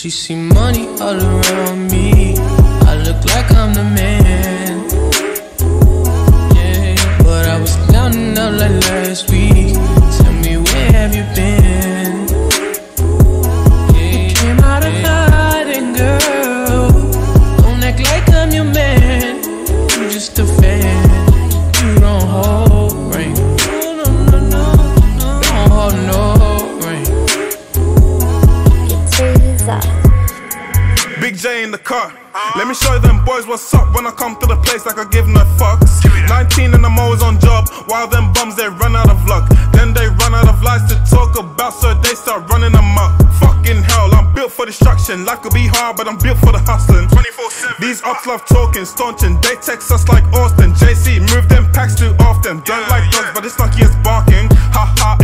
She see money all around me. I look like I'm the man. Big J in the car. Let me show them boys what's up when I come to the place like I give no fucks. 19 and I'm always on job, while them bums they run out of luck. Then they run out of lies to talk about, so they start running them amok. Fucking hell, I'm built for destruction. Life could be hard, but I'm built for the hustling. 24 These ups love talking, staunching. They text us like Austin. Jaecy, move them packs too often. Don't like dogs, but this monkey is barking. Ha ha,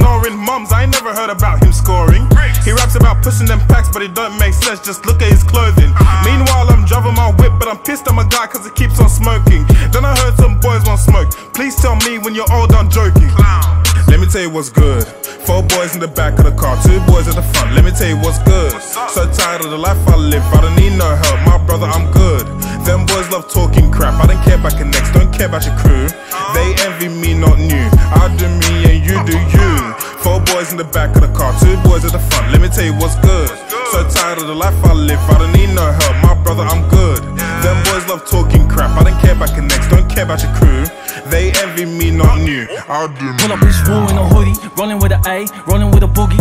snoring. Mums, I ain't never heard about him scoring. He raps about pushing them packs, but it don't make sense. Just look at his clothing. Meanwhile, I'm driving my whip, but I'm pissed at my guy cause he keeps on smoking. Then I heard some boys want smoke. Please tell me when you're all done joking. Let me tell you what's good. Four boys in the back of the car, two boys at the front. Let me tell you what's good. So tired of the life I live, I don't need no help. My brother, I'm good. Them boys love talking crap. I don't care about your next, don't care about your crew. In the back of the car, two boys at the front. Let me tell you what's good. So tired of the life I live, I don't need no help. My brother, I'm good. Them boys love talking crap. I don't care about next, don't care about your crew. They envy me, not new. I do. Pull up this fool in a hoodie, rolling with a A, rolling with a boogie.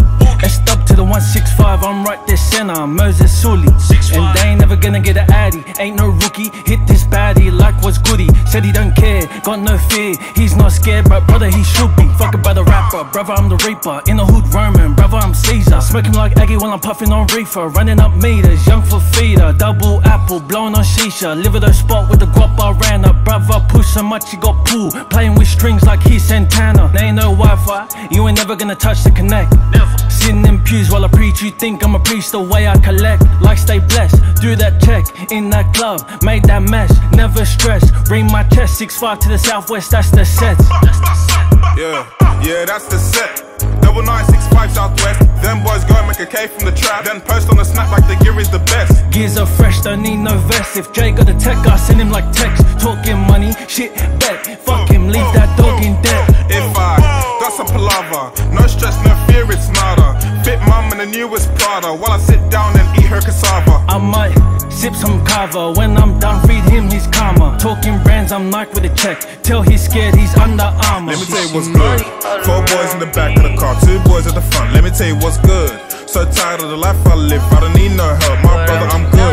Up to the 165, I'm right there center, Moses Sully. And they ain't never gonna get an addy, ain't no rookie. Hit this baddie like what's goody. Said he don't care, got no fear, he's not scared, but brother he should be. Fuck about the rapper, brother I'm the reaper. In the hood Roman, brother I'm Caesar. Smoking like Aggie while I'm puffing on reefer. Running up meters, young for feeder. Double apple, blowing on shisha. Live at a spot with the guap I ran up. Brother push so much he got pulled. Playing with strings like he's Santana. They ain't no Wi Fi, you ain't never gonna touch the connect. Never. Sitting in pews while I preach, you think I'm a priest the way I collect. Like stay blessed, do that check in that club, made that mess, never stress. Ring my chest, 6'5 to the southwest, that's the set. Yeah, yeah, that's the set. Double nine six five southwest. Them boys go and make a K from the trap. Then post on the snap like the gear is the best. Gears are fresh, don't need no vest. If Jay got the tech, I send him like text. Talking money, shit, bet. Fuck him, leave that dog in debt. If I got some palaver, no stress, no fear, it's nada. Fit mum in the newest Prada while I sit down and eat her cassava. I might sip some kava. When I'm done, feed him his karma. Talking brands, I'm Nike with a check. Tell he's scared, he's under armor. Let me tell you what's good. Four boys in the back of the car, two boys at the front. Let me tell you what's good. So tired of the life I live, I don't need no help. My brother, I'm good.